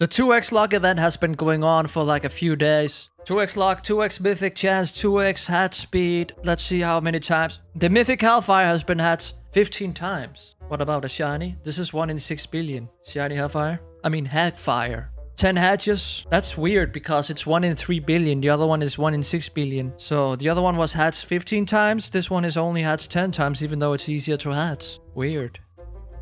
The 2x luck event has been going on for like a few days. 2x luck, 2x mythic chance, 2x hat speed. Let's see how many times. The mythic hellfire has been hatched 15 times. What about a shiny? This is 1 in 6 billion. Shiny hellfire? I mean hackfire. 10 hatches. That's weird because it's 1 in 3 billion. The other one is 1 in 6 billion. So the other one was hatched 15 times. This one is only hatched 10 times even though it's easier to hatch. Weird.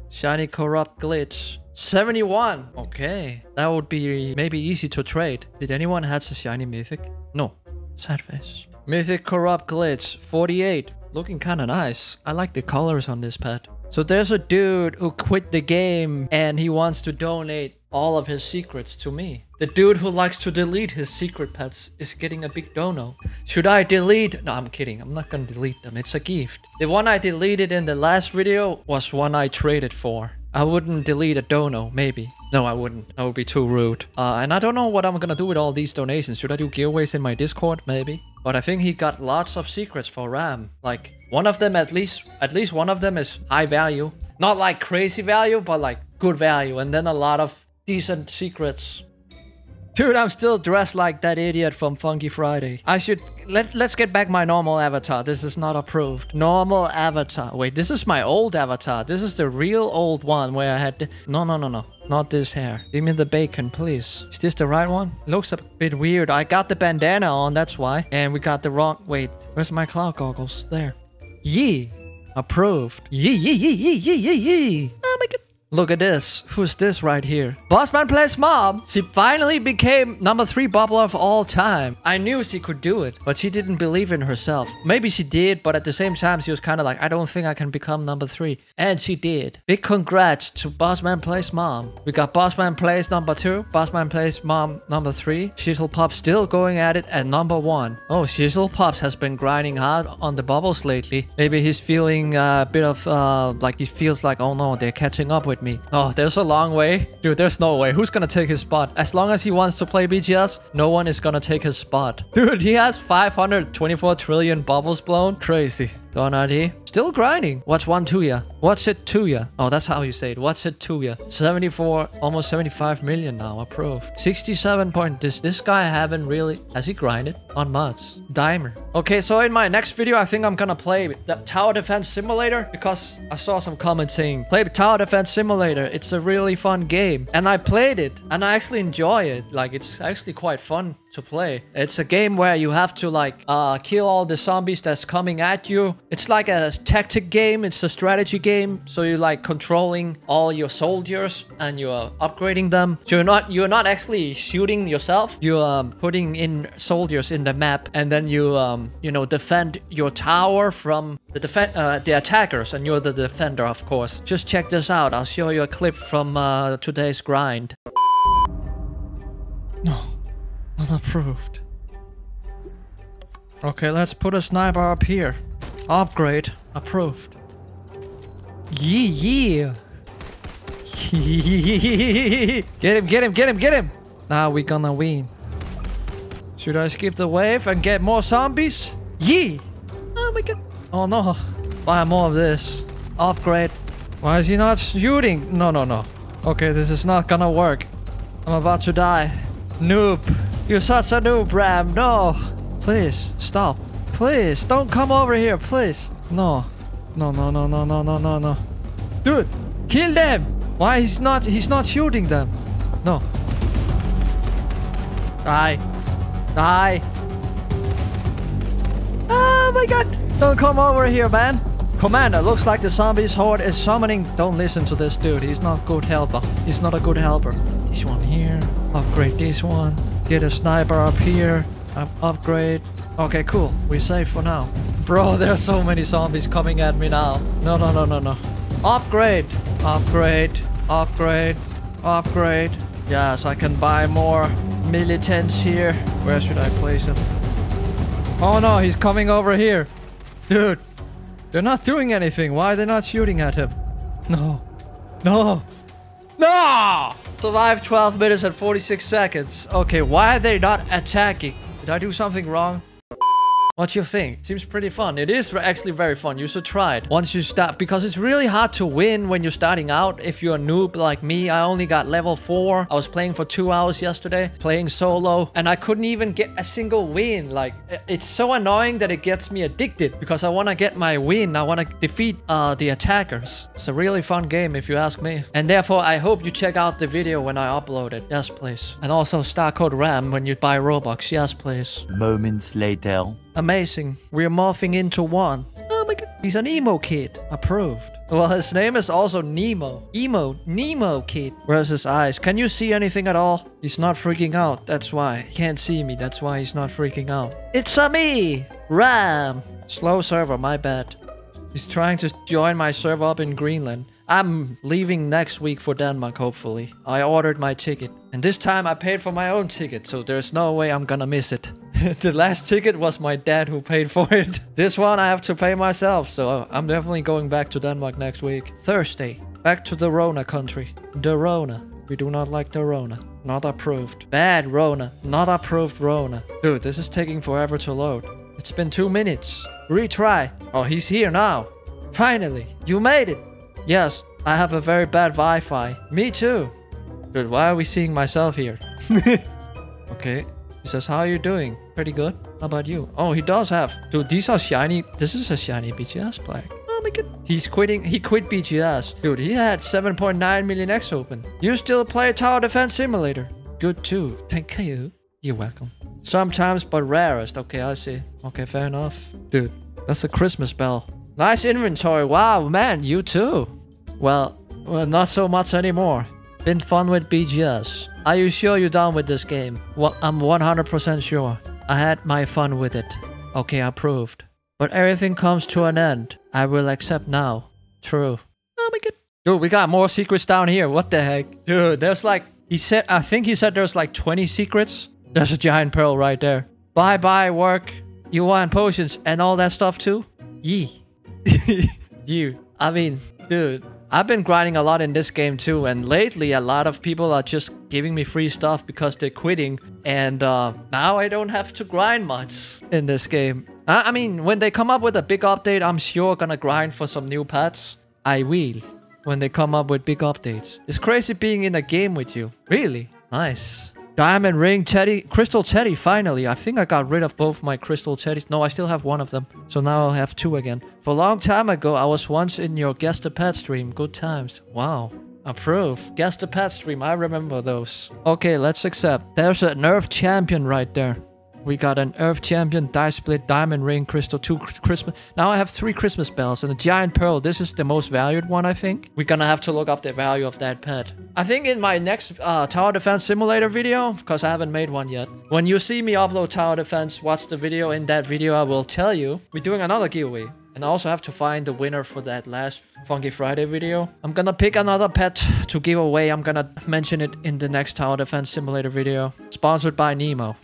Shiny corrupt glitch. 71. Okay. That would be maybe easy to trade. Did anyone hatch a shiny mythic? No. Sad face. Mythic corrupt glitch. 48. Looking kind of nice. I like the colors on this pet. So there's a dude who quit the game and he wants to donate all of his secrets to me. The dude who likes to delete his secret pets is getting a big dono. Should I delete? No, I'm kidding. I'm not gonna delete them. It's a gift. The one I deleted in the last video was one I traded for. I wouldn't delete a dono, maybe. No, I wouldn't. That would be too rude. Uh, and I don't know what I'm gonna do with all these donations. Should I do giveaways in my Discord? Maybe. But I think he got lots of secrets for Ram. Like, one of them at least, at least one of them is high value. Not like crazy value, but like good value. And then a lot of decent secrets. Dude, I'm still dressed like that idiot from Funky Friday. I should... Let, let's get back my normal avatar. This is not approved. Normal avatar. Wait, this is my old avatar. This is the real old one where I had... No, no, no, no. Not this hair. Give me the bacon, please. Is this the right one? Looks a bit weird. I got the bandana on, that's why. And we got the wrong... Wait, where's my cloud goggles? There. Yee. Approved. Yee, yee, yee, yee, yee, yee, yee. Oh my god. Look at this. Who's this right here? Bossman plays mom. She finally became number three bubbler of all time. I knew she could do it, but she didn't believe in herself. Maybe she did, but at the same time, she was kind of like, I don't think I can become number three. And she did. Big congrats to Bossman plays mom. We got Bossman plays number two, Bossman plays mom number three. Shizzle Pop still going at it at number one. Oh, Shizzle Pops has been grinding hard on the bubbles lately. Maybe he's feeling a bit of, uh, like he feels like, oh no, they're catching up with me. Oh, there's a long way. Dude, there's no way. Who's gonna take his spot? As long as he wants to play BGS, no one is gonna take his spot. Dude, he has 524 trillion bubbles blown. Crazy. Don ID. Still grinding. What's one to ya? What's it to ya? Oh, that's how you say it. What's it to ya? 74, almost 75 million now approved. 67 point. This this guy haven't really... Has he grinded? On mods. Dimer. Okay, so in my next video, I think I'm gonna play the Tower Defense Simulator because I saw some comments saying, play Tower Defense Simulator. It's a really fun game. And I played it and I actually enjoy it. Like, it's actually quite fun to play. It's a game where you have to like uh, kill all the zombies that's coming at you. It's like a tactic game. It's a strategy game. So you're like controlling all your soldiers and you're upgrading them. So you're not you're not actually shooting yourself. You're um, putting in soldiers in the map and then you um, you know defend your tower from the defend uh, the attackers and you're the defender of course. Just check this out. I'll show you a clip from uh, today's grind. No. Not approved. Okay, let's put a sniper up here. Upgrade. Approved. Yeah, yeah. get him, get him, get him, get him. Now we gonna win. Should I skip the wave and get more zombies? Yeah. Oh my god. Oh no. Buy more of this. Upgrade. Why is he not shooting? No, no, no. Okay, this is not gonna work. I'm about to die. Noob. You're such a noob, Ram. No. Please, stop. Please, don't come over here, please. No. No, no, no, no, no, no, no, no. Dude, kill them. Why he's not, he's not shooting them. No. Die. Die. Oh my god. Don't come over here, man. Commander, looks like the zombies horde is summoning. Don't listen to this dude. He's not good helper. He's not a good helper. This one here. Upgrade this one. Get a sniper up here. Up upgrade. Okay, cool. We're safe for now. Bro, there are so many zombies coming at me now. No, no, no, no, no. Upgrade. Upgrade. Upgrade. Upgrade. Yes, I can buy more militants here. Where should I place him? Oh no, he's coming over here. Dude, they're not doing anything. Why are they not shooting at him? No. No. No! Survive 12 minutes and 46 seconds. Okay, why are they not attacking? Did I do something wrong? What do you think? Seems pretty fun. It is actually very fun. You should try it once you start because it's really hard to win when you're starting out. If you're a noob like me, I only got level 4. I was playing for 2 hours yesterday, playing solo, and I couldn't even get a single win. Like, it's so annoying that it gets me addicted because I want to get my win. I want to defeat uh, the attackers. It's a really fun game if you ask me. And therefore, I hope you check out the video when I upload it. Yes, please. And also star code RAM when you buy Robux. Yes, please. Moments later. Amazing. We're morphing into one. Oh my god. He's an emo kid. Approved. Well, his name is also Nemo. Emo. Nemo kid. Where's his eyes? Can you see anything at all? He's not freaking out. That's why. He can't see me. That's why he's not freaking out. It's a me. Ram. Slow server. My bad. He's trying to join my server up in Greenland. I'm leaving next week for Denmark, hopefully. I ordered my ticket. And this time I paid for my own ticket, so there's no way I'm gonna miss it. the last ticket was my dad who paid for it. This one I have to pay myself, so I'm definitely going back to Denmark next week. Thursday, back to the Rona country. The Rona. We do not like the Rona. Not approved. Bad Rona. Not approved Rona. Dude, this is taking forever to load. It's been two minutes. Retry. Oh, he's here now. Finally, you made it. Yes, I have a very bad Wi-Fi. Me too. Dude, why are we seeing myself here? okay. He says, how are you doing? Pretty good. How about you? Oh, he does have. Dude, these are shiny. This is a shiny BGS plaque. Oh my god. He's quitting. He quit BGS. Dude, he had 7.9 million X open. You still play Tower Defense Simulator. Good too. Thank you. You're welcome. Sometimes, but rarest. Okay, I see. Okay, fair enough. Dude, that's a Christmas bell. Nice inventory. Wow, man, you too. Well, well, not so much anymore. Been fun with BGS. Are you sure you're done with this game? Well, I'm 100% sure. I had my fun with it. Okay, I approved. But everything comes to an end. I will accept now. True. Oh my god. Dude, we got more secrets down here. What the heck? Dude, there's like... He said... I think he said there's like 20 secrets. There's a giant pearl right there. Bye-bye, work. You want potions and all that stuff too? Yee. you. I mean, dude. I've been grinding a lot in this game too, and lately a lot of people are just giving me free stuff because they're quitting, and uh, now I don't have to grind much in this game. I, I mean, when they come up with a big update, I'm sure gonna grind for some new pets. I will. When they come up with big updates. It's crazy being in a game with you. Really? Nice. Diamond ring, teddy, crystal teddy, finally. I think I got rid of both my crystal teddies. No, I still have one of them. So now I'll have two again. For a long time ago, I was once in your Guess the Pet stream. Good times. Wow. Approve. Guess the Pet stream. I remember those. Okay, let's accept. There's an Earth champion right there. We got an Earth Champion, Die Split, Diamond Ring, Crystal, two Christmas. Now I have three Christmas bells and a Giant Pearl. This is the most valued one, I think. We're gonna have to look up the value of that pet. I think in my next uh, Tower Defense Simulator video, because I haven't made one yet, when you see me upload Tower Defense, watch the video. In that video, I will tell you we're doing another giveaway. And I also have to find the winner for that last Funky Friday video. I'm gonna pick another pet to give away. I'm gonna mention it in the next Tower Defense Simulator video. Sponsored by Nemo.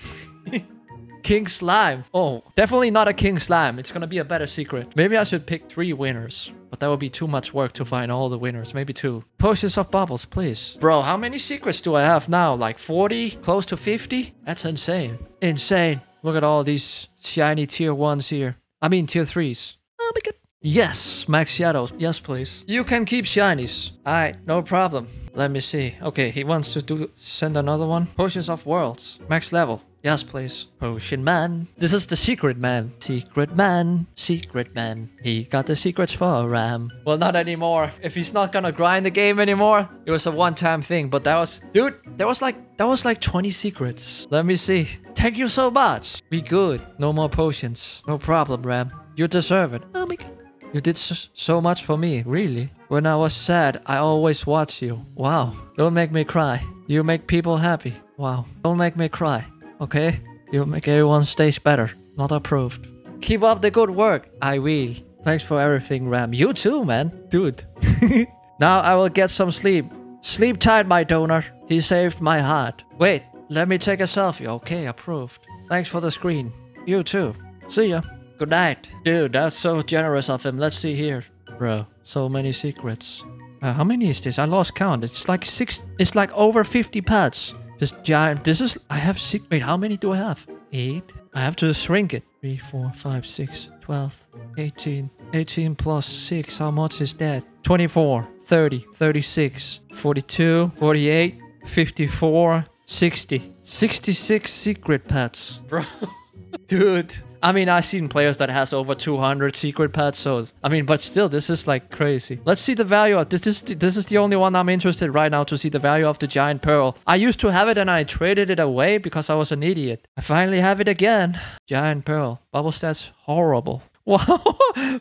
King Slime. Oh, definitely not a King Slime. It's gonna be a better secret. Maybe I should pick three winners. But that would be too much work to find all the winners. Maybe two. Potions of Bubbles, please. Bro, how many secrets do I have now? Like 40? Close to 50? That's insane. Insane. Look at all these shiny tier 1s here. I mean tier 3s. Oh my god. Yes, max shadows. Yes, please. You can keep shinies. Alright, no problem. Let me see. Okay, he wants to do send another one. Potions of Worlds. Max level. Yes, please. Potion man. This is the secret man. Secret man. Secret man. He got the secrets for Ram. Well, not anymore. If he's not gonna grind the game anymore, it was a one-time thing. But that was... Dude, there was like... That was like 20 secrets. Let me see. Thank you so much. Be good. No more potions. No problem, Ram. You deserve it. Oh my god. You did so much for me, really. When I was sad, I always watched you. Wow. Don't make me cry. You make people happy. Wow. Don't make me cry. Okay? You'll make everyone's stage better. Not approved. Keep up the good work. I will. Thanks for everything, Ram. You too, man. Dude. now I will get some sleep. Sleep tight, my donor. He saved my heart. Wait, let me take a selfie. Okay, approved. Thanks for the screen. You too. See ya. Good night. Dude, that's so generous of him. Let's see here. Bro, so many secrets. Uh, how many is this? I lost count. It's like six. It's like over 50 pads. This giant. This is. I have six. Wait, how many do I have? 8. I have to shrink it. 3, 4, 5, 6, 12, 18. 18 plus 6. How much is that? 24, 30, 36, 42, 48, 54, 60. 66 secret pets. Bro, dude. I mean, I've seen players that has over 200 secret pets, so I mean, but still, this is like crazy. Let's see the value of this. Is this is the only one I'm interested right now to see the value of the giant pearl. I used to have it and I traded it away because I was an idiot. I finally have it again. Giant pearl. Bubble stats horrible. Wow,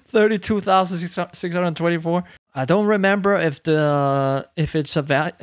32,624. I don't remember if the if it's a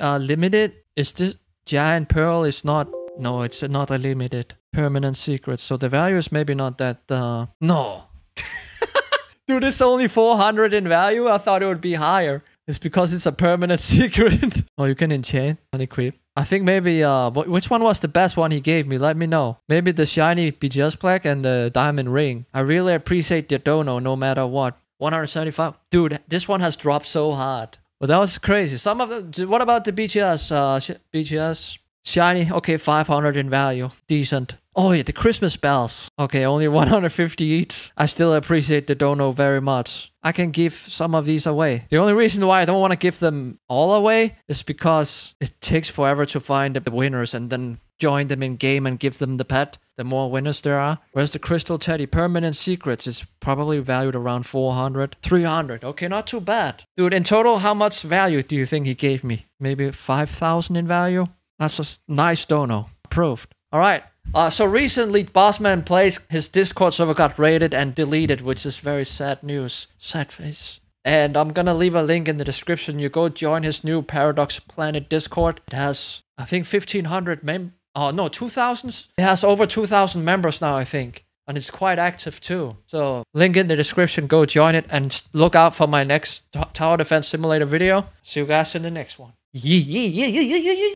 uh, limited. Is this giant pearl is not no, it's not a limited permanent secret. So the value is maybe not that. Uh, no. Dude, it's only 400 in value. I thought it would be higher. It's because it's a permanent secret. oh, you can enchant and equip. I think maybe, uh, which one was the best one he gave me? Let me know. Maybe the shiny BGS plaque and the diamond ring. I really appreciate the dono no matter what. 175. Dude, this one has dropped so hard. Well, that was crazy. Some of the, what about the BGS, uh, BGS Shiny, okay, 500 in value. Decent. Oh yeah, the Christmas bells. Okay, only 150 each. I still appreciate the dono very much. I can give some of these away. The only reason why I don't want to give them all away is because it takes forever to find the winners and then join them in game and give them the pet. The more winners there are. Whereas the Crystal Teddy Permanent Secrets is probably valued around 400. 300. Okay, not too bad. Dude, in total, how much value do you think he gave me? Maybe 5,000 in value? That's a nice dono. Approved. All right. Uh, so recently, Bossman Plays, his Discord server got raided and deleted, which is very sad news. Sad face. And I'm gonna leave a link in the description. You go join his new Paradox Planet Discord. It has, I think, 1,500 mem. Oh no, 2,000. It has over 2,000 members now, I think, and it's quite active too. So link in the description. Go join it and look out for my next Tower Defense Simulator video. See you guys in the next one. Yeah, yeah, yeah, yeah, yeah, yeah.